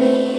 Lord.